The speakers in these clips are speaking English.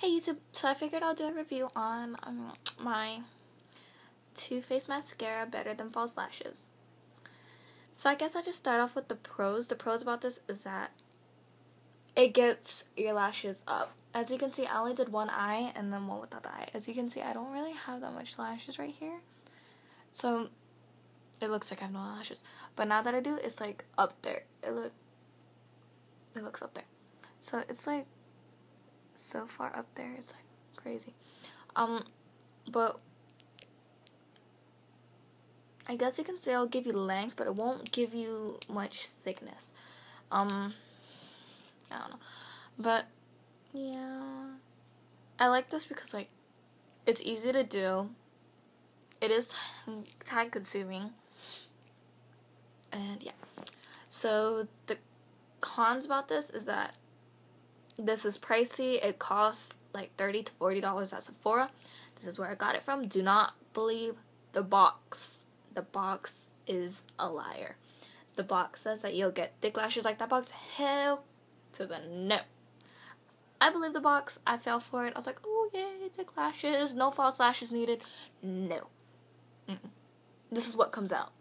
Hey YouTube, so I figured I'll do a review on um, my Too Faced Mascara Better Than False Lashes. So I guess I'll just start off with the pros. The pros about this is that it gets your lashes up. As you can see, I only did one eye and then one without the eye. As you can see, I don't really have that much lashes right here. So it looks like I have no lashes. But now that I do, it's like up there. It look it looks up there. So it's like so far up there. It's like crazy. Um, but I guess you can say I'll give you length, but it won't give you much thickness. Um, I don't know, but yeah, I like this because like it's easy to do. It is time consuming, and yeah. So the cons about this is that this is pricey. It costs like 30 to $40 at Sephora. This is where I got it from. Do not believe the box. The box is a liar. The box says that you'll get thick lashes like that box. Hell to the no. I believe the box. I fell for it. I was like, oh yay, thick lashes. No false lashes needed. No. Mm-mm. This is what comes out.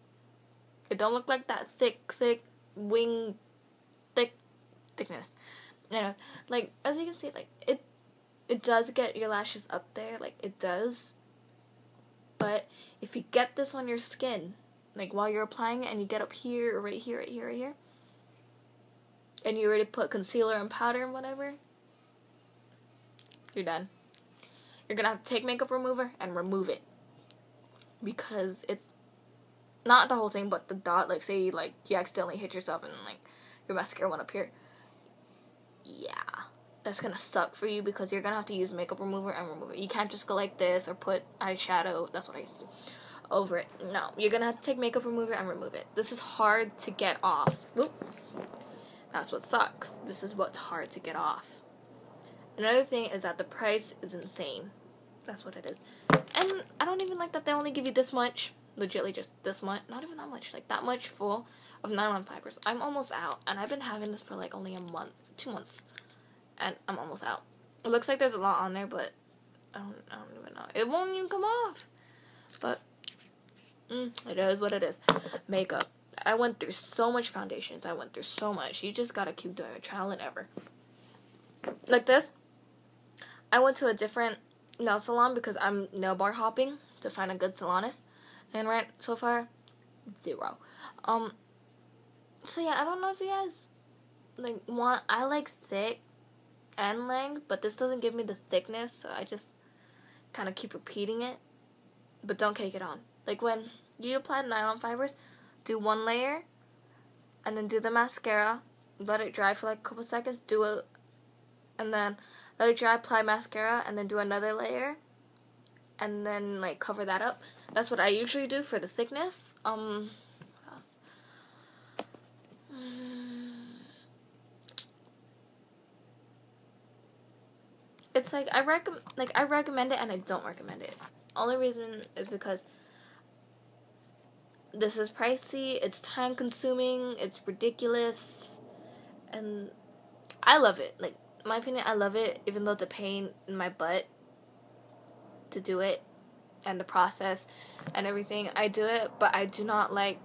It don't look like that thick, thick wing, thick thickness know, like as you can see, like it it does get your lashes up there, like it does. But if you get this on your skin, like while you're applying it and you get up here right here, right here, right here, and you already put concealer and powder and whatever, you're done. You're gonna have to take makeup remover and remove it. Because it's not the whole thing, but the dot, like say like you accidentally hit yourself and like your mascara went up here yeah, that's gonna suck for you because you're gonna have to use makeup remover and remove it. You can't just go like this or put eyeshadow. That's what I used to do over it. No, you're gonna have to take makeup remover and remove it. This is hard to get off. Whoop. That's what sucks. This is what's hard to get off. Another thing is that the price is insane. That's what it is. And I don't even like that they only give you this much. Legitly just this much. Not even that much. Like that much full of nylon fibers. I'm almost out. And I've been having this for like only a month two months, and I'm almost out. It looks like there's a lot on there, but I don't, I don't even know. It won't even come off. But mm, it is what it is. Makeup. I went through so much foundations. I went through so much. You just gotta keep doing it, trial and ever. Like this. I went to a different nail salon because I'm nail bar hopping to find a good salonist, and right so far, zero. Um. So yeah, I don't know if you guys like want I like thick and length, but this doesn't give me the thickness, so I just kind of keep repeating it. But don't cake it on. Like when you apply nylon fibers, do one layer and then do the mascara, let it dry for like a couple seconds, do it and then let it dry, apply mascara and then do another layer and then like cover that up. That's what I usually do for the thickness. Um it's like I recommend like I recommend it and I don't recommend it. Only reason is because this is pricey, it's time consuming, it's ridiculous, and I love it. Like my opinion, I love it, even though it's a pain in my butt to do it and the process and everything. I do it, but I do not like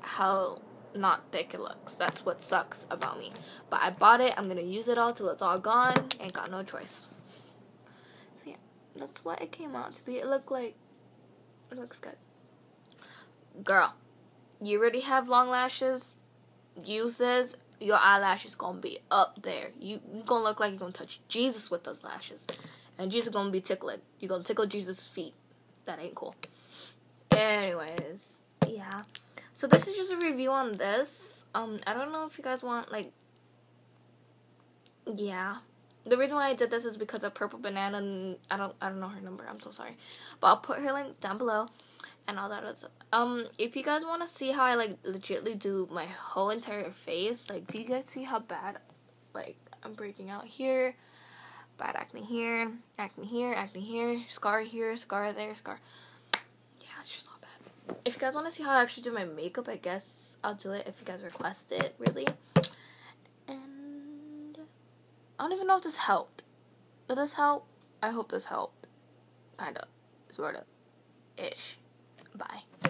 how not thick it looks. That's what sucks about me. But I bought it. I'm going to use it all till it's all gone. Ain't got no choice. So yeah, that's what it came out to be. It looked like, it looks good. Girl, you already have long lashes. Use this. Your eyelashes to be up there. You you to look like you're to touch Jesus with those lashes. And Jesus going to be tickling. You're to tickle Jesus' feet. That ain't cool. Anyways, yeah. So this is just a review on this. Um, I don't know if you guys want like, yeah. The reason why I did this is because of Purple Banana. And I don't, I don't know her number. I'm so sorry, but I'll put her link down below, and all that. Um, if you guys want to see how I like legitly do my whole entire face, like, do you guys see how bad, like, I'm breaking out here, bad acne here, acne here, acne here, scar here, scar there, scar Yeah, it's just not bad. if you guys want to see how I actually do my makeup, I guess I'll do it if you guys request it, really. And I don't even know if this helped. Did this help? I hope this helped. Kinda. Sorta. Ish. Bye.